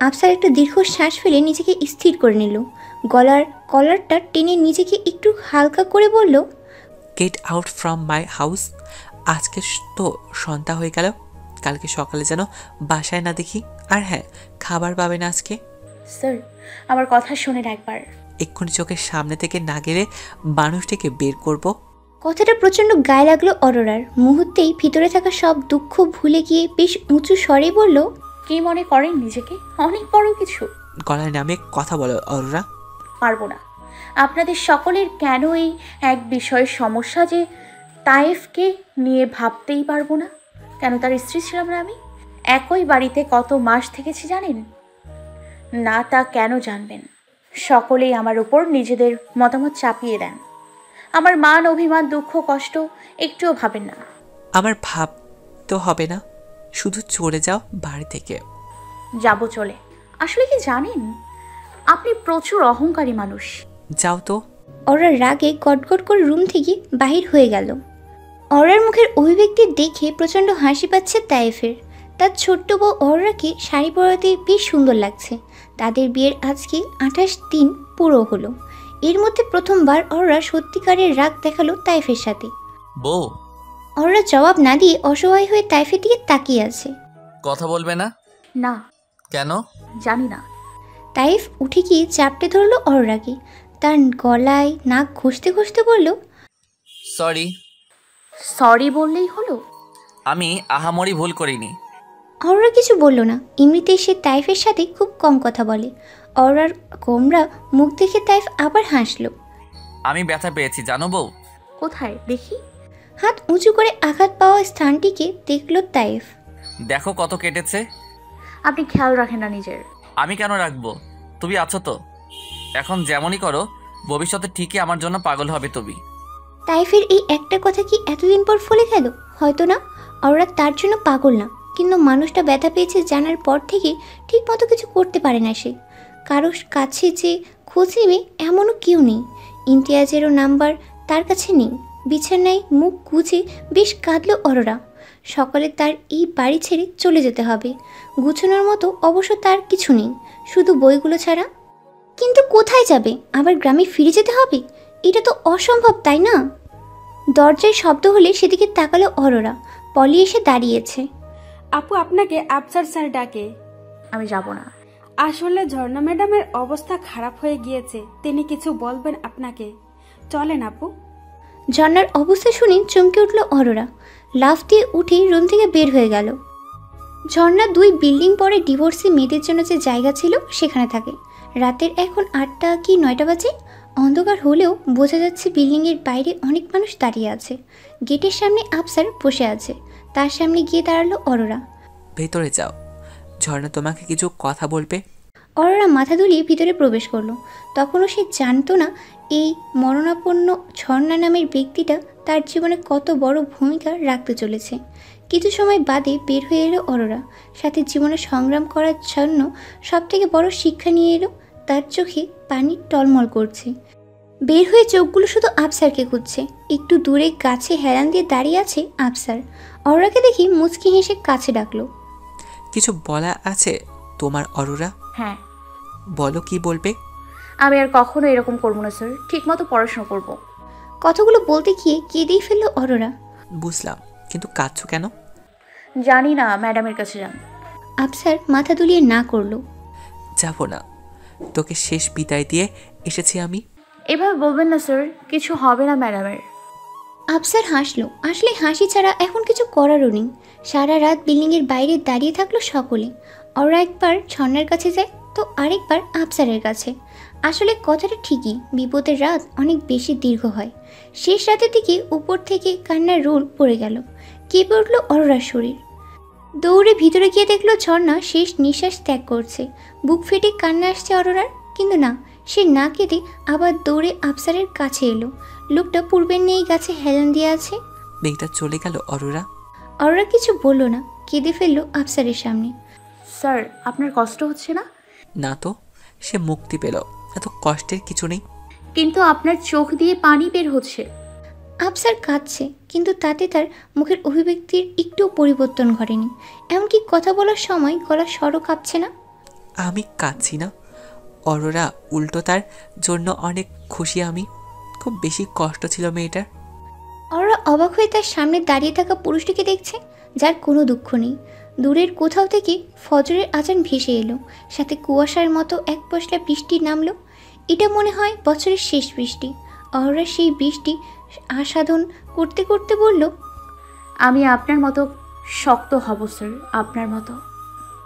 আফসার একটা দীর্ঘ শ্বাস ফেলে নিজেকে স্থির করে নিল। গলার কলারটা টেনে নিজেকে একটু হালকা করে বলল get out from my house আজকে তো সন্ধ্যা হয়ে গেল। কালকে সকালে যেন বাসায় না দেখি। আর হ্যাঁ খাবার পাবে না আজকে? স্যার আমার কথা শোনেন একবার। এক্ষুনি চোখের সামনে থেকে না গেলে মানুষটিকে বের করব। কথাটা প্রচণ্ড গায়ে লাগল অরোরার। মুহূর্তেই ভিতরে থাকা সব দুঃখ ভুলে গিয়ে বেশ উঁচু স্বরে বলল কি মনে করেন নিজেকে? অনেক বড় কিছু। গলায় নামে কথা বলো অরোরা। পারব না। আপনাদের সকলের কেন এই এক বিষয়ের সমস্যা যে তায়েফকে নিয়ে ভাবতেই পারব না? কেন তার স্ত্রী ছিলাম না আমি? একই বাড়িতে কত মাস থেকেছি জানেন? না তা কেন জানবেন? সকলেই আমার উপর নিজেদের মতামত চাপিয়ে দেন। আমার মান অভিমান দুঃখ কষ্ট একটুও ভাবেন না। আমার ভাব তো হবে না। শুধু চলে যাও বাড়ি থেকে। যাব চলে। আসলে কি জানেন? আপনি প্রচুর অহংকারী মানুষ। যাও তো। অরার রাগে গটগট করে রুম থেকে বাহির হয়ে গেল। অরার মুখের অভিব্যক্তি দেখে প্রচণ্ড হাসি পাচ্ছে তাইফের তার ছোট্ট বউ অররাকে শাড়ি পরাতে বেশ সুন্দর লাগছে। তাদের বিয়ের আজকে আঠাশ দিন পুরো হলো। এর মধ্যে প্রথমবার অররা সত্যিকারের রাগ দেখাল তাইফের সাথে। বউ। অররা জবাব না দিয়ে অসহায় হয়ে তাইফের দিকে তাকিয়ে আছে। কথা বলবে না? না। কেন? জানি না। তাইফ উঠে গিয়ে চাপটে ধরলো অররাকে। তার গলায় নাক ঘষতে ঘষতে বলল সরি। সরি বললেই হলো? আমি আহামরি ভুল করিনি। অররা কিছু বলল না। এমনিতেই সে তাইফের সাথে খুব কম কথা বলে। অররার কোমরা মুখ দেখে তাইফ আবার হাসলো। আমি ব্যথা পেয়েছি জানো বউ? কোথায়? দেখি। হাত উঁচু করে আঘাত পাওয়া স্থানটিকে দেখল তাইফ। দেখো কত কেটেছে। আপনি খেয়াল রাখেন না নিজের। আমি কেন রাখব? তুমি আছো তো। এখন যেমনই করো ভবিষ্যতে ঠিকই আমার জন্য পাগল হবে তুমি। তাইফের এই একটা কথা কি এতদিন পর ফলে গেল? হয়তো না। অররা তার জন্য পাগল না। কিন্তু মানুষটা ব্যথা পেয়েছে জানার পর থেকে ঠিক মতো কিছু করতে পারে না সে। কারও কাছে যে খোঁজ নেবে এমনও কেউ নেই। ইমতিয়াজেরও নাম্বার তার কাছে নেই। বিছানায় মুখ গুজে বেশ কাঁদল অরোরা। সকালে তার এই বাড়ি ছেড়ে চলে যেতে হবে। গুছানোর মতো অবশ্য তার কিছু নেই। শুধু বইগুলো ছাড়া। কিন্তু কোথায় যাবে? আবার গ্রামে ফিরে যেতে হবে? এটা তো অসম্ভব তাই না? দরজায় শব্দ হলে সেদিকে তাকালো অরোরা। পলি এসে দাঁড়িয়েছে। আপু আপনাকে আফসার স্যার ডাকে। আমি যাব না। আসলে ঝর্ণা ম্যাডামের অবস্থা খারাপ হয়ে গিয়েছে তিনি কিছু বলবেন আপনাকে। চলেন আপু। ঝর্ণার অবস্থা শুনে চমকে উঠল অরোরা। লাফ দিয়ে উঠে রুম থেকে বের হয়ে গেল। ঝর্ণা দুই বিল্ডিং পরে ডিভোর্সি মেয়েদের জন্য যে জায়গা ছিল সেখানে থাকে। রাতের এখন আটটা কি নয়টা বাজে? অন্ধকার হলেও বোঝা যাচ্ছে বিল্ডিংয়ের বাইরে অনেক মানুষ দাঁড়িয়ে আছে। গেটের সামনে আফসার বসে আছে। তার সামনে গিয়ে দাঁড়াল অরোরা। ভেতরে যাও। ঝর্ণা তোমাকে কিছু কথা বলবে? অরোরা মাথা দুলিয়ে ভিতরে প্রবেশ করল। তখনও সে জানতো না এই মরণাপন্ন ঝর্ণা নামের ব্যক্তিটা তার জীবনে কত বড় ভূমিকা রাখতে চলেছে। কিছু সময় বাদে বের হয়ে এলো অরোরা। সাথে জীবনে সংগ্রাম করার জন্য সব থেকে বড় শিক্ষা নিয়ে এলো, তার চোখে পানি টলমল করছে। বের হয়ে চোখগুলো শুধু আফসারকে খুঁজছে। একটু দূরে গাছে হেলান দিয়ে দাঁড়িয়ে আছে আফসার। অরোরাকে দেখি মুচকি হেসে কাছে ডাকলো। কিছু বলা আছে তোমার অরোরা? হ্যাঁ। বলো কি বলবে? আমি আর কখনো এরকম করব না স্যার। ঠিক মতো পড়াশোনা করব। কথাগুলো বলতে গিয়ে কেঁদেই ফেলল অরোরা? বুঝলাম কিন্তু কাঁদছো কেন? জানি না ম্যাডামের কাছে যান। আফসার মাথা দুলিয়ে না করল। যাব না। তোকে শেষ বিদায় দিয়ে এসেছি আমি। এভাবে বলবেন না স্যার। কিছু হবে না ম্যাডামের। আফসার হাসলো। আসলে হাসি ছাড়া এখন কিছু করারও নেই। সারা রাত বিল্ডিংয়ের বাইরে দাঁড়িয়ে থাকল সকলে। ওরা একবার ছন্নার কাছে যায়, তো আরেকবার আফসারের কাছে। আসলে কথাটা ঠিকই, বিপদের রাত অনেক বেশি দীর্ঘ হয়। শেষ রাতের দিকে উপর থেকে কান্নার রোল পড়ে গেল। কেঁপে উঠল অরোরার শরীর। দৌড়ে ভিতরে গিয়ে দেখল ঝর্ণা শেষ নিঃশ্বাস ত্যাগ করছে। বুক ফেটে কান্না আসছে অরোরার, কিন্তু না সে না কেঁদে আবার দৌড়ে আফসারের কাছে এলো। লোকটা পূর্বের নেই গাছে হেলান দিয়ে আছে। মেয়েটা চলে গেল অরোরা? অরোরা কিছু বলল না কেঁদে ফেলল আফসারের সামনে। স্যার আপনার কষ্ট হচ্ছে না? না তো সে মুক্তি পেল। এত কষ্টের কিছু নেই। কিন্তু আপনার চোখ দিয়ে পানি বের হচ্ছে। আফসার কাঁদছে কিন্তু তাতে তার মুখের অভিব্যক্তির একটুও পরিবর্তন ঘটেনি। এমনকি কথা বলার সময় গলা স্বরও কাঁপছে না। আমি কাঁদছি না। অরোরা উল্টো তার জন্য অনেক খুশি আমি। খুব বেশি কষ্ট ছিল মেয়েটার। অরোরা অবাক হয়ে তার সামনে দাঁড়িয়ে থাকা পুরুষটিকে দেখছে যার কোনো দুঃখ নেই। দূরের কোথাও থেকে ফজরের আজান ভেসে এলো সাথে কুয়াশার মতো এক পশলা বৃষ্টি নামলো। এটা মনে হয় বছরের শেষ বৃষ্টি। অহরা সেই বৃষ্টি আসাধন করতে করতে বলল আমি আপনার মতো শক্ত হব স্যার আপনার মতো।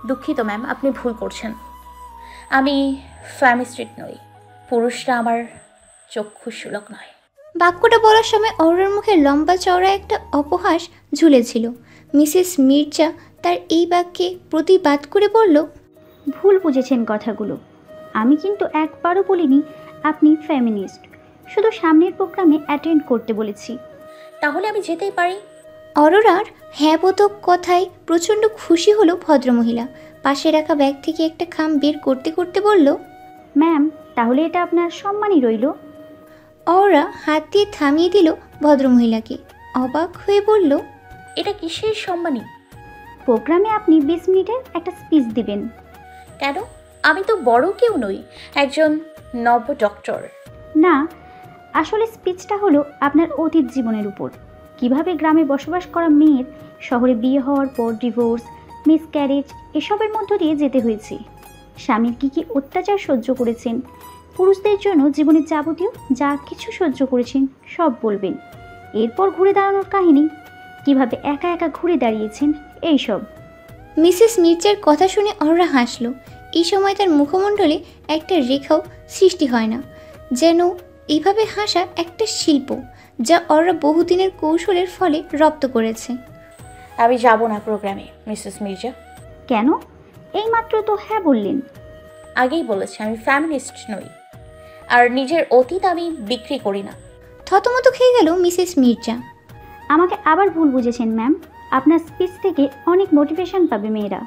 দুঃখিত ম্যাম আপনি ভুল করছেন। আমি ফ্যামিস্ট্রিট নই পুরুষরা আমার চক্ষু সুলক নয়। বাক্যটা বলার সময় অরোরার মুখে লম্বা চওড়া একটা অপহাস ঝুলেছিল। মিসেস মির্জা তার এই বাক্যে প্রতিবাদ করে বলল ভুল বুঝেছেন কথাগুলো। আমি কিন্তু একবারও বলিনি আপনি ফ্যামিনিস্ট শুধু সামনের প্রোগ্রামে অ্যাটেন্ড করতে বলেছি। তাহলে আমি যেতেই পারি? অরোরার হ্যাঁ কথায় প্রচণ্ড খুশি হলো ভদ্রমহিলা। পাশে রাখা ব্যাগ থেকে একটা খাম বের করতে করতে বলল ম্যাম তাহলে এটা আপনার সম্মানই রইল। অরোরা হাত দিয়ে থামিয়ে দিল ভদ্রমহিলাকে। অবাক হয়ে বলল এটা কিসের সম্মানী? প্রোগ্রামে আপনি বিশ মিনিটের একটা স্পিচ দিবেন। কেন? আমি তো বড় কেউ নই একজন নব ডক্টর না আসলে স্পিচটা হলো আপনার অতীত জীবনের উপর। কীভাবে গ্রামে বসবাস করা মেয়ের শহরে বিয়ে হওয়ার পর ডিভোর্স মিসক্যারেজ, এসবের মধ্য দিয়ে যেতে হয়েছে। স্বামীর কী কী অত্যাচার সহ্য করেছেন? পুরুষদের জন্য জীবনের যাবতীয় যা কিছু সহ্য করেছেন, সব বলবেন। এরপর ঘুরে দাঁড়ানোর কাহিনী, কীভাবে একা একা ঘুরে দাঁড়িয়েছেন এইসব মিসেস মির্জার কথা শুনে অররা হাসলো। এই সময় তার মুখমণ্ডলে একটা রেখাও সৃষ্টি হয় না, যেন এইভাবে হাসা একটা শিল্প, যা অররা বহুদিনের কৌশলের ফলে রপ্ত করেছে। আমি যাব না প্রোগ্রামে মিসেস মির্জা কেন? এইমাত্র তো হ্যাঁ বললেন। আগেই বলেছি আমি ফ্যামিলিস্ট নই। আর নিজের অতীত আমি বিক্রি করি না। থতমত খেয়ে গেল মিসেস মির্জা আমাকে আবার ভুল বুঝেছেন ম্যাম আপনার স্পিচ থেকে অনেক মোটিভেশন পাবে মেয়েরা।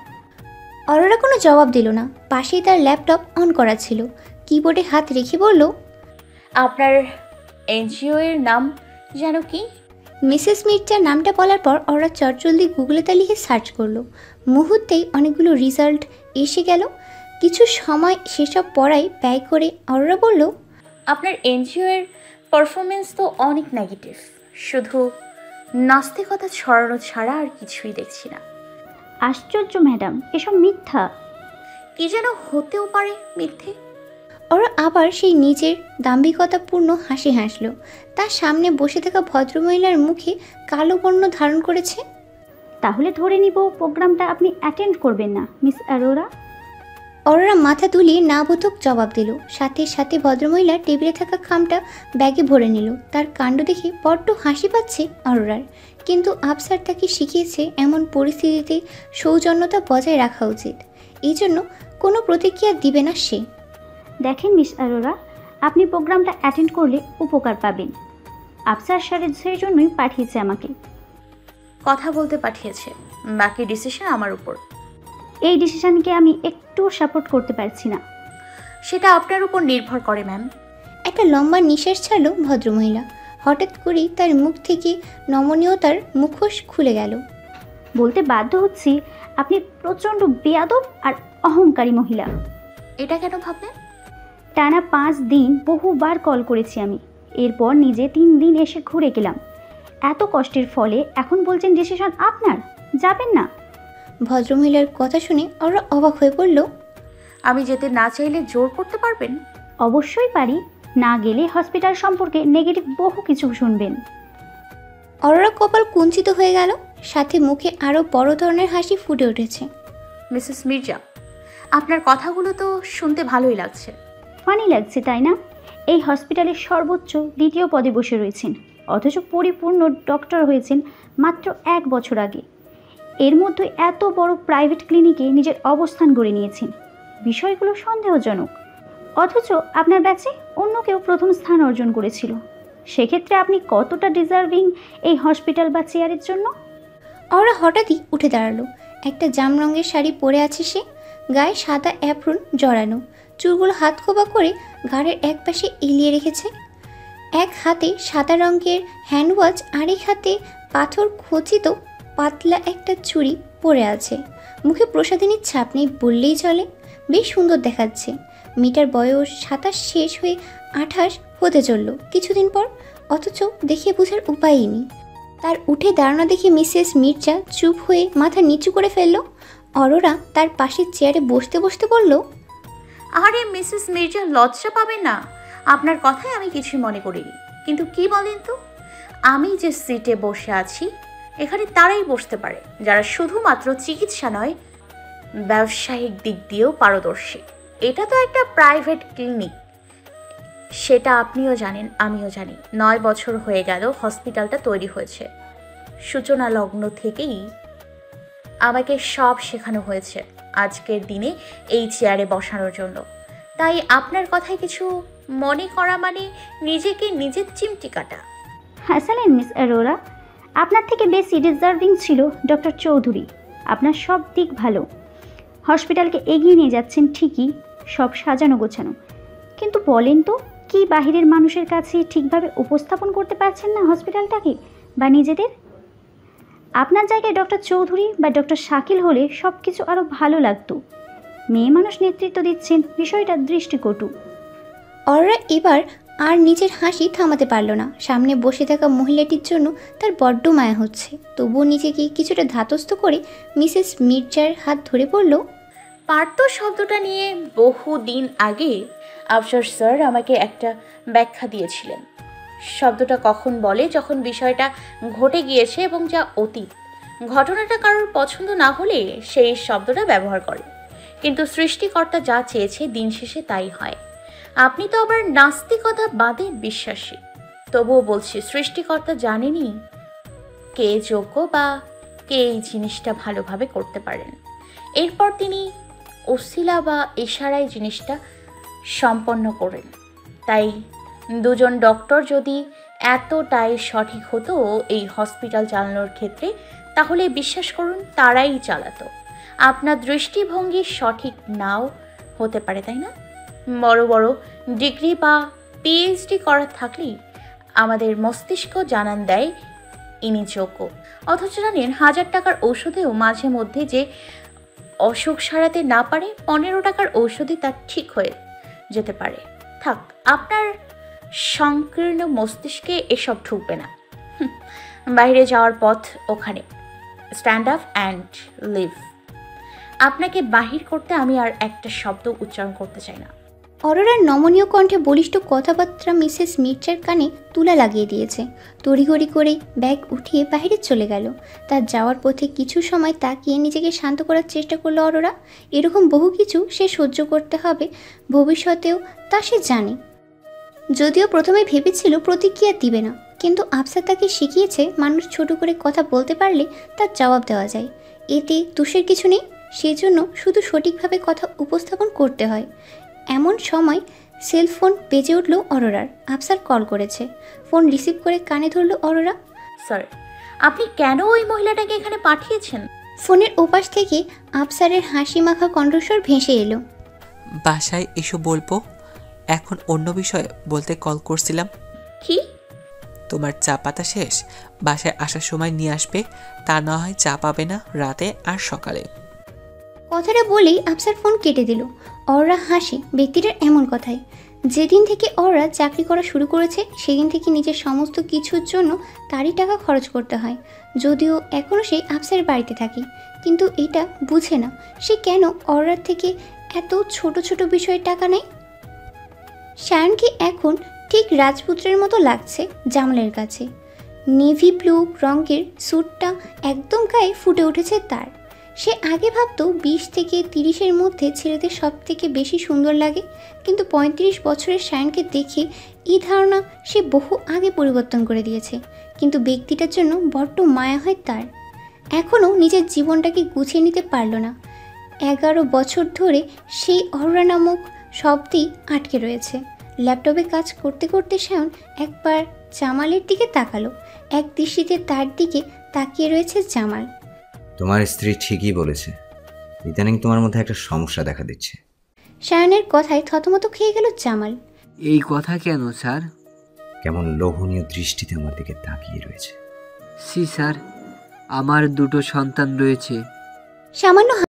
অরোরা কোনো জবাব দিল না। পাশেই তার ল্যাপটপ অন করা ছিল। কিবোর্ডে হাত রেখে বলল আপনার এনজিও এর নাম যেন কি? মিসেস মির্জার নামটা বলার পর ওরা চটজলদি গুগলে তা লিখে সার্চ করল। মুহূর্তেই অনেকগুলো রেজাল্ট এসে গেল। কিছু সময় সেসব পড়াই ব্যয় করে অরোরা বলল আপনার এনজিও এর পারফরমেন্স তো অনেক নেগেটিভ শুধু নাস্তিকতা ছড়ানো ছাড়া আর কিছুই দেখছি না। আশ্চর্য ম্যাডাম এসব মিথ্যা। কি যেন হতেও পারে মিথ্যে। ওরা আবার সেই নিজের দাম্ভিকতাপূর্ণ হাসি হাসল। তার সামনে বসে থাকা ভদ্রমহিলার মুখে কালো বর্ণ ধারণ করেছে। তাহলে ধরে নিব প্রোগ্রামটা আপনি অ্যাটেন্ড করবেন না মিস অ্যারোরা। অরোরা মাথা তুলিয়ে না বোধক জবাব দিল। সাথে সাথে ভদ্রমহিলা টেবিলে থাকা খামটা ব্যাগে ভরে নিল। তার কাণ্ড দেখে বড্ড হাসি পাচ্ছে অরোরার। কিন্তু আফসার তাকে শিখিয়েছে এমন পরিস্থিতিতে সৌজন্যতা বজায় রাখা উচিত। এই জন্য কোনো প্রতিক্রিয়া দিবে না সে। দেখেন মিস অ্যারোরা আপনি প্রোগ্রামটা অ্যাটেন্ড করলে উপকার পাবেন। আফসার স্যারের সেই জন্যই পাঠিয়েছে আমাকে। কথা বলতে পাঠিয়েছে। বাকি ডিসিশন আমার উপর। এই ডিসিশনকে আমি একটুও সাপোর্ট করতে পারছি না। সেটা আপনার উপর নির্ভর করে ম্যাম একটা লম্বা নিঃশ্বাস ছাড়লো ভদ্রমহিলা। হঠাৎ করেই তার মুখ থেকে নমনীয়তার মুখোশ খুলে গেল। বলতে বাধ্য হচ্ছি আপনি প্রচণ্ড বেয়াদব আর অহংকারী মহিলা। এটা কেন ভাবলেন? টানা পাঁচ দিন বহুবার কল করেছি আমি। এরপর নিজে তিন দিন এসে ঘুরে গেলাম। এত কষ্টের ফলে এখন বলছেন ডিসিশন আপনার? যাবেন না। ভদ্রমহিলার কথা শুনে ওরা অবাক হয়ে পড়ল আমি যেতে না চাইলে জোর করতে পারবেন? অবশ্যই পারি। না গেলে হসপিটাল সম্পর্কে নেগেটিভ বহু কিছু শুনবেন। অরোরা কপাল কুঞ্চিত হয়ে গেল। সাথে মুখে আরও বড় ধরনের হাসি ফুটে উঠেছে। মিসেস মির্জা আপনার কথাগুলো তো শুনতে ভালোই লাগছে। ফানি লাগছে, তাই না? এই হসপিটালের সর্বোচ্চ দ্বিতীয় পদে বসে রয়েছেন। অথচ পরিপূর্ণ ডক্টর হয়েছেন মাত্র এক বছর আগে। এর মধ্যে এত বড় প্রাইভেট ক্লিনিকে নিজের অবস্থান গড়ে নিয়েছেন। বিষয়গুলো সন্দেহজনক। অথচ আপনার ব্যাচে অন্য কেউ প্রথম স্থান অর্জন করেছিল। সেক্ষেত্রে আপনি কতটা ডিজার্ভিং এই হসপিটাল বা চেয়ারের জন্য? ওরা হঠাৎই উঠে দাঁড়াল। একটা জাম রঙের শাড়ি পরে আছে সে। গায়ে সাদা অ্যাপ্রন জড়ানো। চুলগুলো হাত খোপা করে ঘাড়ের এক পাশে এলিয়ে রেখেছে। এক হাতে সাদা রঙের হ্যান্ডওয়াচ আরেক হাতে পাথর খচিত পাতলা একটা চুড়ি পরে আছে। মুখে প্রসাদিনীর ছাপ নেই বললেই চলে। বেশ সুন্দর দেখাচ্ছে। মেয়েটার বয়স সাতাশ শেষ হয়ে আঠাশ হতে চলল। কিছুদিন পর অথচ দেখে বোঝার উপায়ই নেই। তার উঠে দাঁড়ানো দেখে মিসেস মির্জা চুপ হয়ে মাথা নিচু করে ফেলল। অরোরা তার পাশের চেয়ারে বসতে বসতে বলল আরে মিসেস মির্জা লজ্জা পাবেন না। আপনার কথাই আমি কিছু মনে করিনি। কিন্তু কি বলেন তো? আমি যে সিটে বসে আছি, এখানে তারাই বসতে পারে, যারা শুধুমাত্র চিকিৎসা নয়, ব্যবসায়িক দিক দিয়েও পারদর্শী। এটা তো একটা প্রাইভেট ক্লিনিক। সেটা আপনিও জানেন, আমিও জানি। নয় বছর হয়ে গেল, হসপিটালটা তৈরি হয়েছে। সূচনা লগ্ন থেকেই আমাকে সব শেখানো হয়েছে। আজকের দিনে এই চেয়ারে বসানোর জন্য। তাই আপনার কথায় কিছু মনে করা মানে নিজেকে নিজের চিমটি কাটা। হাসালেন মিস অ্যারোরা। আপনার থেকে বেশি ডিজার্ভিং ছিল ডক্টর চৌধুরী। আপনার সব দিক ভালো। হসপিটালকে এগিয়ে নিয়ে যাচ্ছেন ঠিকই, সব সাজানো গোছানো। কিন্তু বলেন তো, কি বাহিরের মানুষের কাছে ঠিকভাবে উপস্থাপন করতে পারছেন না হসপিটালটাকে? বা নিজেদের? আপনার জায়গায় ডক্টর চৌধুরী বা ডক্টর শাকিল হলে সব কিছু আরও ভালো লাগতো। মেয়ে মানুষ নেতৃত্ব দিচ্ছেন বিষয়টা দৃষ্টিকটু। অররা এবার আর নিজের হাসি থামাতে পারল না। সামনে বসে থাকা মহিলাটির জন্য তার বড্ড মায়া হচ্ছে। তবুও নিজেকে কিছুটা ধাতস্থ করে মিসেস মির্জার হাত ধরে পড়ল পার্থ শব্দটা নিয়ে বহু দিন আগে আফসার স্যার আমাকে একটা ব্যাখ্যা দিয়েছিলেন। শব্দটা কখন বলে, যখন বিষয়টা ঘটে গিয়েছে এবং যা অতীত। ঘটনাটা কারোর পছন্দ না হলে সেই শব্দটা ব্যবহার করে। কিন্তু সৃষ্টিকর্তা যা চেয়েছে দিন শেষে তাই হয়। আপনি তো আবার নাস্তিকতা বাদে বিশ্বাসী। তবুও বলছি, সৃষ্টিকর্তা জানেনি কে যোগ্য বা কে এই জিনিসটা ভালোভাবে করতে পারেন। এরপর তিনি ওসিলা বা ইশারায় জিনিসটা সম্পন্ন করেন। তাই দুজন ডক্টর যদি এতটাই সঠিক হতো এই হসপিটাল চালানোর ক্ষেত্রে, তাহলে বিশ্বাস করুন তারাই চালাতো। আপনার দৃষ্টিভঙ্গি সঠিক নাও হতে পারে, তাই না? বড় বড় ডিগ্রি বা পিএইচডি করা থাকলেই আমাদের মস্তিষ্ক জানান দেয় ইনি যোগ্য। অথচ জানেন হাজার টাকার ঔষধেও মাঝে মধ্যে যে অসুখ সারাতে না পারে, পনেরো টাকার ঔষধই তার ঠিক হয়ে যেতে পারে। থাক, আপনার সংকীর্ণ মস্তিষ্কে এসব ঢুকবে না। বাইরে যাওয়ার পথ ওখানে। স্ট্যান্ড আপ অ্যান্ড লিভ আপনাকে বাহির করতে আমি আর একটা শব্দ উচ্চারণ করতে চাই না। অরোরার নমনীয় কণ্ঠে বলিষ্ঠ কথাবার্তা মিসেস মির্জার কানে তুলা লাগিয়ে দিয়েছে। তড়িঘড়ি করে ব্যাগ উঠিয়ে বাইরে চলে গেল। তার যাওয়ার পথে কিছু সময় তাকিয়ে নিজেকে শান্ত করার চেষ্টা করল অরোরা। এরকম বহু কিছু সে সহ্য করতে হবে। ভবিষ্যতেও তা সে জানে। যদিও প্রথমে ভেবেছিল প্রতিক্রিয়া দিবে না কিন্তু আফসার তাকে শিখিয়েছে মানুষ ছোট করে কথা বলতে পারলে তার জবাব দেওয়া যায়। এতে দোষের কিছু নেই সেজন্য শুধু সঠিকভাবে কথা উপস্থাপন করতে হয়। এমন সময় সেলফোন বেজে উঠল অরোরার। আফসার কল করেছে। ফোন রিসিভ করে কানে ধরল অরোরা স্যার আপনি কেন ওই মহিলাটাকে এখানে পাঠিয়েছেন? ফোনের ওপাশ থেকে আফসারের হাসি মাখা কণ্ঠস্বর ভেসে এলো। বাসায় এসো বলব এখন অন্য বিষয়ে বলতে কল করছিলাম। কি? তোমার চা পাতা শেষ? বাসায় আসার সময় নিয়ে আসবে। তা না হয় চা পাবে না রাতে আর সকালে। কথাটা বলেই আফসার ফোন কেটে দিল। অররা হাসি ব্যক্তিটার এমন কথায় যেদিন থেকে অররা চাকরি করা শুরু করেছে সেদিন থেকে নিজের সমস্ত কিছুর জন্য তারই টাকা খরচ করতে হয়। যদিও এখনও সেই আফসারের বাড়িতে থাকে। কিন্তু এটা বুঝে না। সে কেন অররার থেকে এত ছোট ছোট বিষয়ে টাকা নেয়? শায়নকে এখন ঠিক রাজপুত্রের মতো লাগছে জামালের কাছে। নেভি ব্লু রঙের স্যুটটা একদম গায়ে ফুটে উঠেছে তার। সে আগে ভাবতো বিশ থেকে তিরিশের মধ্যে ছেলেদের সব থেকে বেশি সুন্দর লাগে, কিন্তু পঁয়ত্রিশ বছরের সায়নকে দেখে এই ধারণা সে বহু আগে পরিবর্তন করে দিয়েছে, কিন্তু ব্যক্তিটার জন্য বড্ড মায়া হয় তার। এখনও নিজের জীবনটাকে গুছিয়ে নিতে পারল না। এগারো বছর ধরে সেই অররা নামক শব্দেই আটকে রয়েছে। ল্যাপটপে কাজ করতে করতে সায়ন একবার জামালের দিকে তাকালো। এক দৃষ্টিতে তার দিকে তাকিয়ে রয়েছে জামাল। তোমার স্ত্রী ঠিকই বলেছে। ইদানিং তোমার মধ্যে একটা সমস্যা দেখা দিচ্ছে। সায়নের কথায় থতমত খেয়ে গেল জামাল। এই কথা কেন স্যার? কেমন লোভনীয় দৃষ্টিতে আমার দিকে তাকিয়ে রয়েছে। সি স্যার আমার দুটো সন্তান রয়েছে। সামান্য